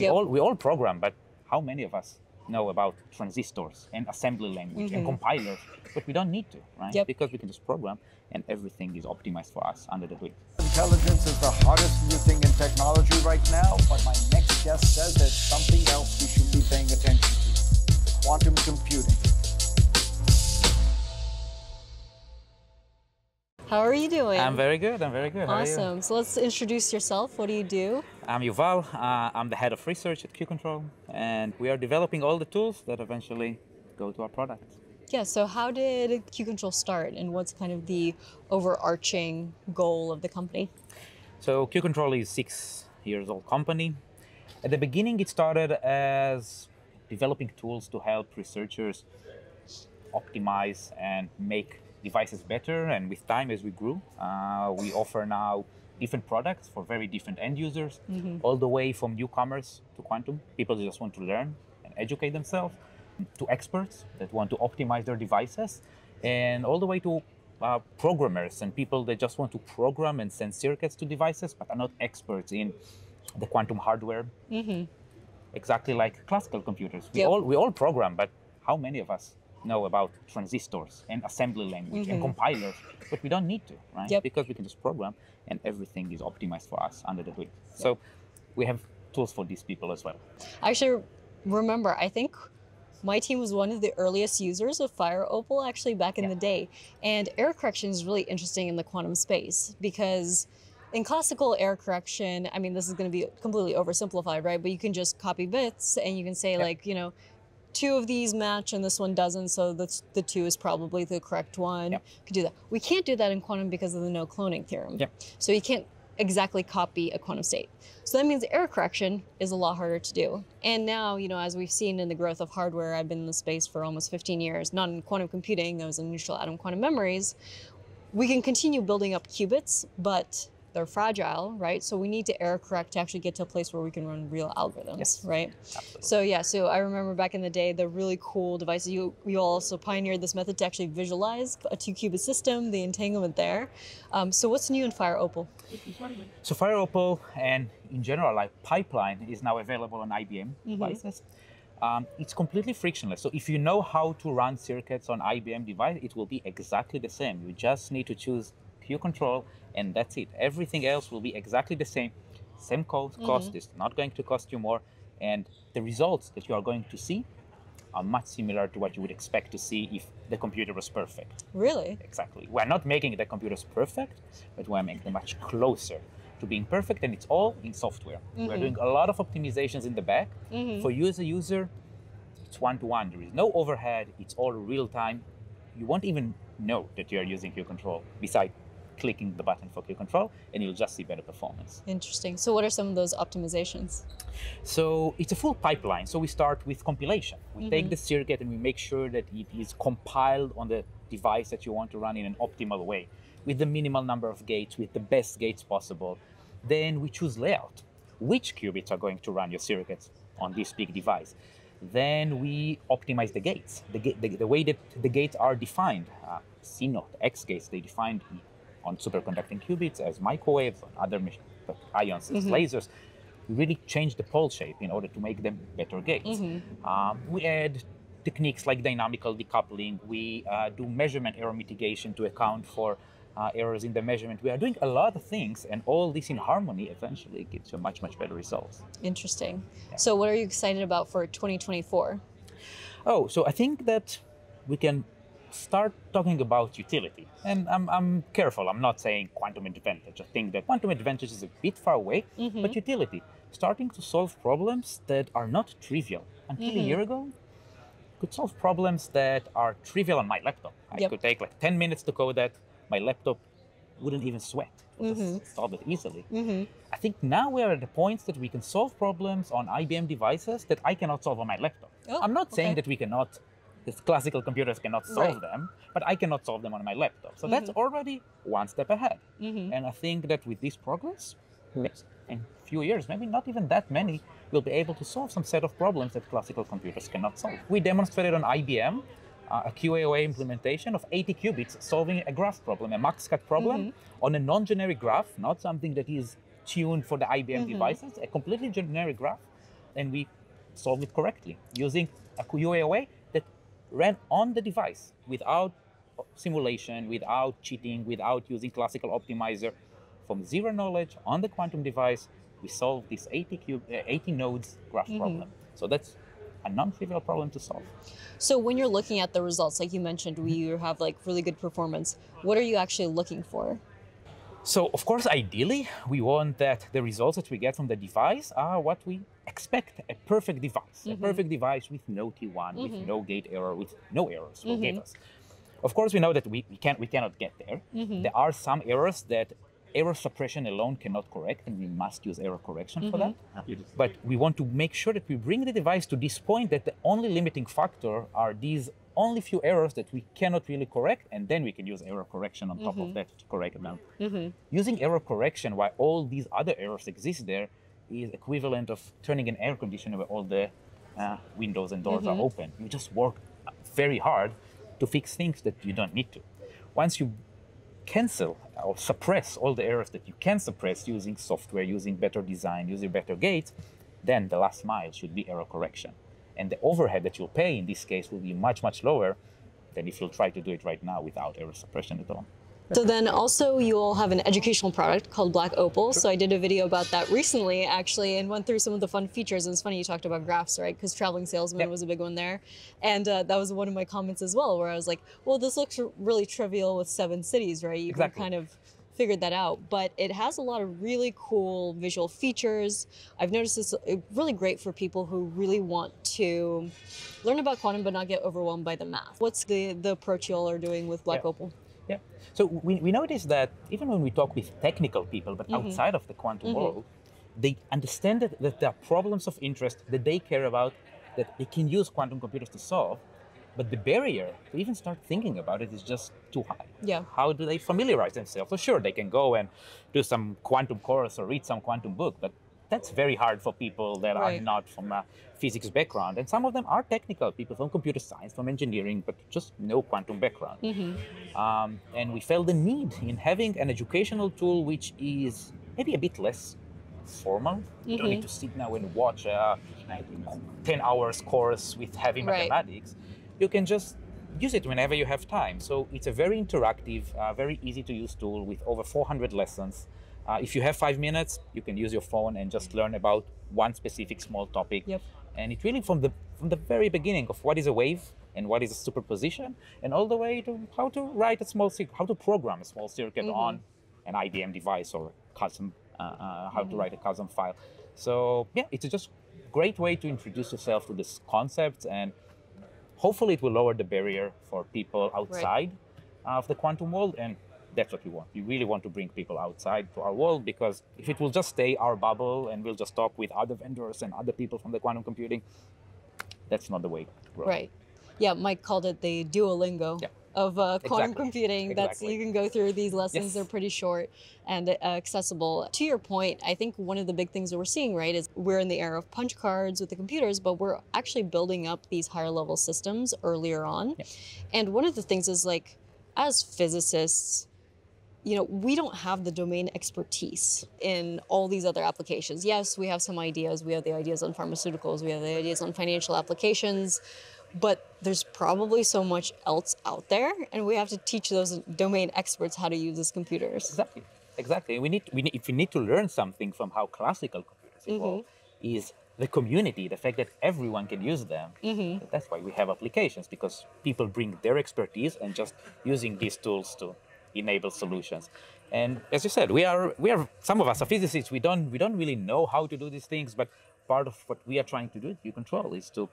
We Yep. all we all program, but how many of us know about transistors and assembly language and compilers? But we don't need to, right? Mm-hmm. Yep. Because we can just program, and everything is optimized for us under the hood. Intelligence is the hottest new thing in technology right now, but my next guest says there's something else we should be paying attention to quantum computing. How are you doing? I'm very good. I'm very good. How are you? awesome. So let's introduce yourself. What do you do? I'm Yuval. Uh, I'm the head of research at Q-CTRL, and we are developing all the tools that eventually go to our products. Yeah, so how did Q-CTRL start and what's kind of the overarching goal of the company? So Q-CTRL is six years old company. At the beginning, it started as developing tools to help researchers optimize and make devices better. And with time, as we grew, uh, we offer now different products for very different end users, all the way from newcomers to quantum, people just want to learn and educate themselves, to experts that want to optimize their devices, and all the way to uh, programmers and people that just want to program and send circuits to devices, but are not experts in the quantum hardware. Exactly like classical computers. We Yep. all we all program, but how many of us know about transistors and assembly language and mm-hmm. compilers? But we don't need to, right? Yep. Because we can just program, and everything is optimized for us under the hood. So we have tools for these people as well. I actually remember, I think my team was one of the earliest users of Fire Opal actually back in Yeah. the day. And error correction is really interesting in the quantum space because in classical error correction, I mean, this is going to be completely oversimplified, right? But you can just copy bits and you can say, like, you know, two of these match and this one doesn't, so the, the two is probably the correct one. Yep. Can do that. We can't do that in quantum because of the no cloning theorem. Yep. So you can't exactly copy a quantum state. So that means error correction is a lot harder to do. And now, you know, as we've seen in the growth of hardware, I've been in the space for almost 15 years, not in quantum computing, I was in neutral atom quantum memories. We can continue building up qubits, but they're fragile, right? So we need to error correct to actually get to a place where we can run real algorithms, Yes. right? Absolutely. So yeah, so I remember back in the day, the really cool devices. You you also pioneered this method to actually visualize a two qubit system, the entanglement there. Um, so what's new in Fire Opal? So Fire Opal and in general, like pipeline is now available on IBM Mm-hmm. devices. Um, it's completely frictionless. So if you know how to run circuits on IBM device, it will be exactly the same. You just need to choose Q-CTRL, and that's it. Everything else will be exactly the same. Same cost, Mm-hmm. cost is not going to cost you more, and the results that you are going to see are much similar to what you would expect to see if the computer was perfect. Really? Exactly. We're not making the computers perfect, but we're making them much closer to being perfect, and it's all in software. We're doing a lot of optimizations in the back. For you as a user, it's one to one. There is no overhead, it's all real time. You won't even know that you're using Q-CTRL beside clicking the button for Q-CTRL, and you'll just see better performance. Interesting. So what are some of those optimizations? So it's a full pipeline. So we start with compilation. We take the circuit and we make sure that it is compiled on the device that you want to run in an optimal way, with the minimal number of gates, with the best gates possible. Then we choose layout. Which qubits are going to run your circuits on this big device? Then we optimize the gates, the, the, the way that the gates are defined. Uh, CNOT, X gates, they defined on superconducting qubits as microwaves, on other ions as lasers we really change the pulse shape in order to make them better gates. Um, we add techniques like dynamical decoupling. We uh, do measurement error mitigation to account for uh, errors in the measurement. We are doing a lot of things, and all this in harmony eventually gives you much, much better results. Interesting. So what are you excited about for 2024? Oh, so I think that we can start talking about utility. And I'm, I'm careful, I'm not saying quantum advantage. I think that quantum advantage is a bit far away, mm-hmm. but utility. Starting to solve problems that are not trivial. Until a mm-hmm. year ago, could solve problems that are trivial on my laptop. I Yep. could take like 10 minutes to code that. My laptop wouldn't even sweat. It would just mm-hmm. solve it easily. I think now we're at the point that we can solve problems on IBM devices that I cannot solve on my laptop. Oh, I'm not saying that we cannot, that classical computers cannot solve Right. Mm-hmm. them, but I cannot solve them on my laptop. So that's already one step ahead. And I think that with this progress, yes, in a few years, maybe not even that many, we'll be able to solve some set of problems that classical computers cannot solve. We demonstrated on IBM uh, a QAOA implementation of 80 qubits solving a graph problem, a max cut problem on a non-generic graph, not something that is tuned for the IBM devices, a completely generic graph and we solve it correctly using a QAOA that ran on the device without simulation, without cheating, without using classical optimizer. From zero knowledge on the quantum device, we solved this 80, cube, uh, 80 nodes graph Mm-hmm. problem. So that's a non-trivial problem to solve. So when you're looking at the results, like you mentioned, we have like really good performance. What are you actually looking for? So, of course, ideally, we want that the results that we get from the device are what we expect. A perfect device, a mm-hmm. perfect device with no T1, with mm-hmm. no gate error, with no errors will get us. Of course, we know that we, we, can't, we cannot get there. Mm-hmm. There are some errors that error suppression alone cannot correct, and we must use error correction for that. But we want to make sure that we bring the device to this point that the only limiting factor are these only few errors that we cannot really correct, and then we can use error correction on top of mm-hmm. that to correct them. Mm-hmm. Using error correction while all these other errors exist there is equivalent of turning an air conditioner where all the uh, windows and doors are mm-hmm. open. You just work very hard to fix things that you don't need to. Once you cancel or suppress all the errors that you can suppress using software, using better design, using better gates, then the last mile should be error correction. And the overhead that you'll pay in this case will be much, much lower than if you'll try to do it right now without error suppression at all. So then also you'll have an educational product called Black Opal. So I did a video about that recently actually and went through some of the fun features. And it's funny you talked about graphs, right? Because traveling salesman Yep. was a big one there. And uh, that was one of my comments as well, where I was like, well, this looks really trivial with seven cities, right? You Exactly. kind of figured that out. But it has a lot of really cool visual features. I've noticed it's uh, really great for people who really want to learn about quantum but not get overwhelmed by the math. What's the, the approach you all are doing with Black Yeah. Opal? Yeah. So we, we notice that even when we talk with technical people, but outside of the quantum world, they understand that, that there are problems of interest that they care about that they can use quantum computers to solve. But the barrier to even start thinking about it is just too high. Yeah. How do they familiarize themselves? So sure, they can go and do some quantum course or read some quantum book, but that's very hard for people that are not from a physics background. And some of them are technical, people from computer science, from engineering, but just no quantum background. Um, and we felt the need in having an educational tool which is maybe a bit less formal. You don't need to sit now and watch a 10 hours course with heavy Right. You can just use it whenever you have time. So it's a very interactive, uh, very easy to use tool with over 400 lessons. Uh, if you have five minutes, you can use your phone and just learn about one specific small topic. Yep. And it really from the from the very beginning of what is a wave and what is a superposition, and all the way to how to write a small circuit, how to program a small circuit on an IBM device or custom, uh, uh, how to write a custom file. So yeah, it's just great way to introduce yourself to this concept, and hopefully it will lower the barrier for people outside of the quantum world and that's what we want. We really want to bring people outside to our world because if it will just stay our bubble and we'll just talk with other vendors and other people from the quantum computing, that's not the way to grow. Right. Yeah, Mike called it the Duolingo Yeah. Of uh, quantum Exactly. computing. That's you can go through these lessons. Yes. They're pretty short and uh, accessible. To your point, I think one of the big things that we're seeing, right, is we're in the era of punch cards with the computers, but we're actually building up these higher level systems earlier on. And one of the things is like, as physicists, you know, we don't have the domain expertise in all these other applications. Yes, we have some ideas. We have the ideas on pharmaceuticals, we have the ideas on financial applications, but there's probably so much else out there, and we have to teach those domain experts how to use these computers. Exactly. Exactly. We need, we need if we need to learn something from how classical computers mm-hmm. evolve, is the community, the fact that everyone can use them. Mm-hmm. That's why we have applications because people bring their expertise and just using these tools to enable solutions. And as you said, we are we are some of us are physicists. We don't we don't really know how to do these things, but part of what we are trying to do at Q-CTRL is to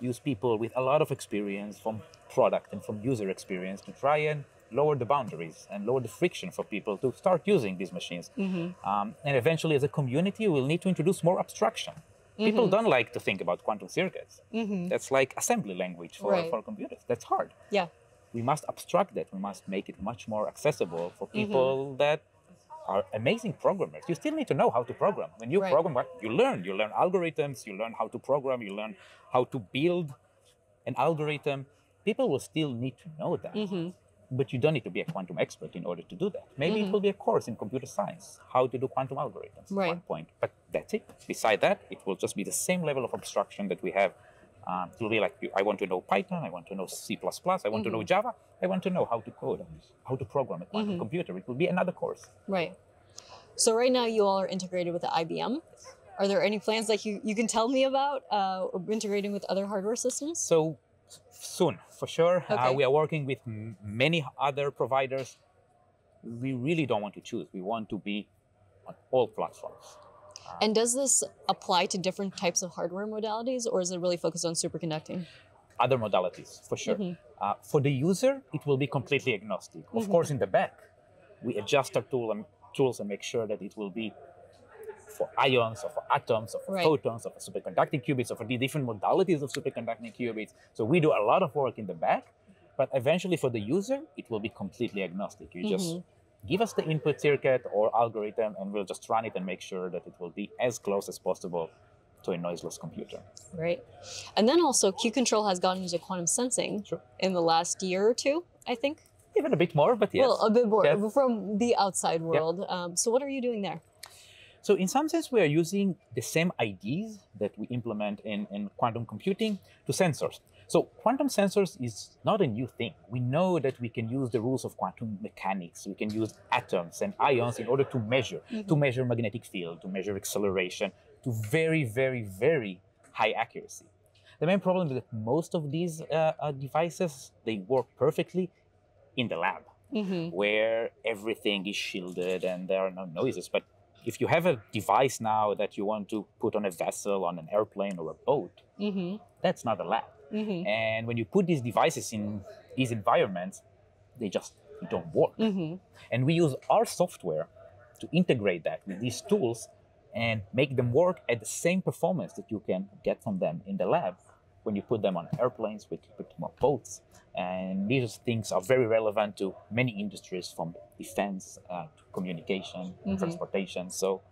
use people with a lot of experience from product and from user experience to try and lower the boundaries and lower the friction for people to start using these machines. Mm-hmm. Um, and eventually, as a community, we'll need to introduce more abstraction. People mm-hmm. don't like to think about quantum circuits. Mm-hmm. That's like assembly language for, Right. for computers. That's hard. Yeah. We must abstract that. We must make it much more accessible for people that are amazing programmers. You still need to know how to program. When you Right. program, you learn, you learn algorithms, you learn how to program, you learn how to build an algorithm. People will still need to know that. but you don't need to be a quantum expert in order to do that. Maybe Mhm. it will be a course in computer science, how to do quantum algorithms at one point. But that's it. Beside that, it will just be the same level of abstraction that we have. Um, it will be like, I want to know Python, I want to know C++, I want to know Java, I want to know how to code, how to program a quantum Mhm. computer. It will be another course. Right. So right now you all are integrated with IBM. Are there any plans that you, you can tell me about uh, integrating with other hardware systems? So soon, for sure. Uh, Okay. we are working with m- many other providers. We really don't want to choose. We want to be on all platforms. And does this apply to different types of hardware modalities, or is it really focused on superconducting? Other modalities, for sure. Mhm. Uh, for the user, it will be completely agnostic. Of Mhm. course, in the back, we adjust our tool and tools and make sure that it will be for ions or for atoms or for Right. photons or for superconducting qubits or for the different modalities of superconducting qubits. So we do a lot of work in the back, but eventually for the user, it will be completely agnostic. You just Mhm. Give us the input circuit or algorithm and we'll just run it and make sure that it will be as close as possible to a noiseless computer. Right. And then also, Q-CTRL has gotten into quantum sensing Sure. in the last year or two, I think. Even a bit more, but yes. Well, a bit more Yes. from the outside world. Um, so, what are you doing there? So in some sense, we are using the same ideas that we implement in, in quantum computing to sensors. So quantum sensors is not a new thing. We know that we can use the rules of quantum mechanics. We can use atoms and ions in order to measure, to measure magnetic field, to measure acceleration, to very, very, very high accuracy. The main problem is that most of these uh, uh, devices, they work perfectly in the lab Mm-hmm. where everything is shielded and there are no noises. But if you have a device now that you want to put on a vessel, on an airplane or a boat, Mm-hmm. that's not a lab. Mm-hmm. And when you put these devices in these environments, they just don't work. Mm-hmm. And we use our software to integrate that with these tools and make them work at the same performance that you can get from them in the lab when you put them on airplanes, when you put them on boats. And these things are very relevant to many industries from defense uh, to communication, Mhm. transportation. So